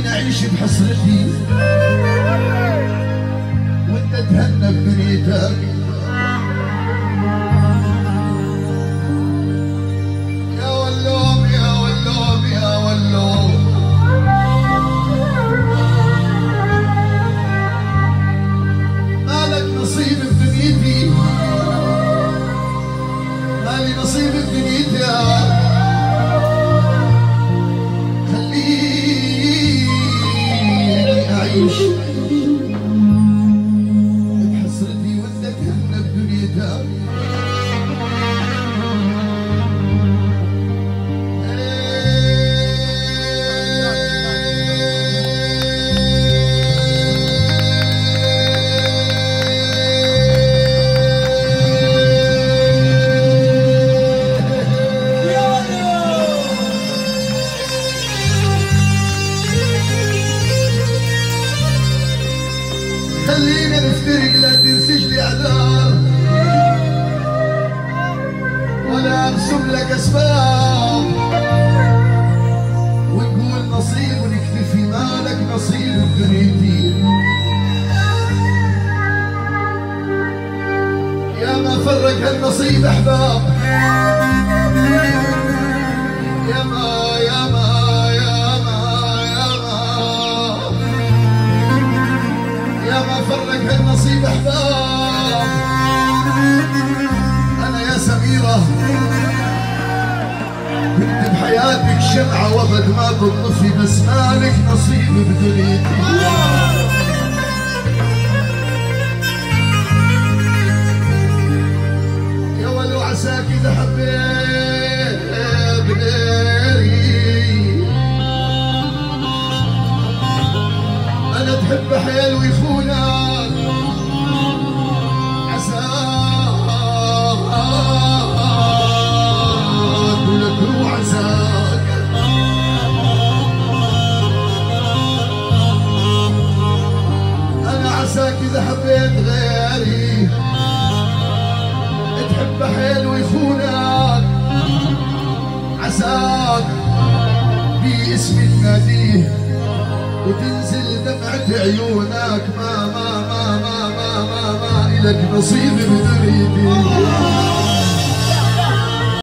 خليني اعيش بحسرتي. وانت تهنى بدنيتك يا ولوم يا ولوم يا ولوم. مالك نصيب بدنيتي مالي نصيب بدنيتي خلينا نفترق لا تنسج لي أعذار. ولا أرسم لك أسباب. ونقول نصيب ونكتفي مالك نصيب بدنيتي يا ما فرق هالنصيب أحباب. هالنصيب احباب أنا يا سميرة كنت بحياتك شمعة وابد ما تطفي بس مالك نصيب بدنيتي. يا ولو عساك إذا حبيت أنا تحب حيل ويخونك. إذا حبيت غيري تحب حيل ويخونك عساك باسمي تناديه وتنزل دمعة عيونك. ما ما ما ما ما ما ما إلك نصيب بدنيتي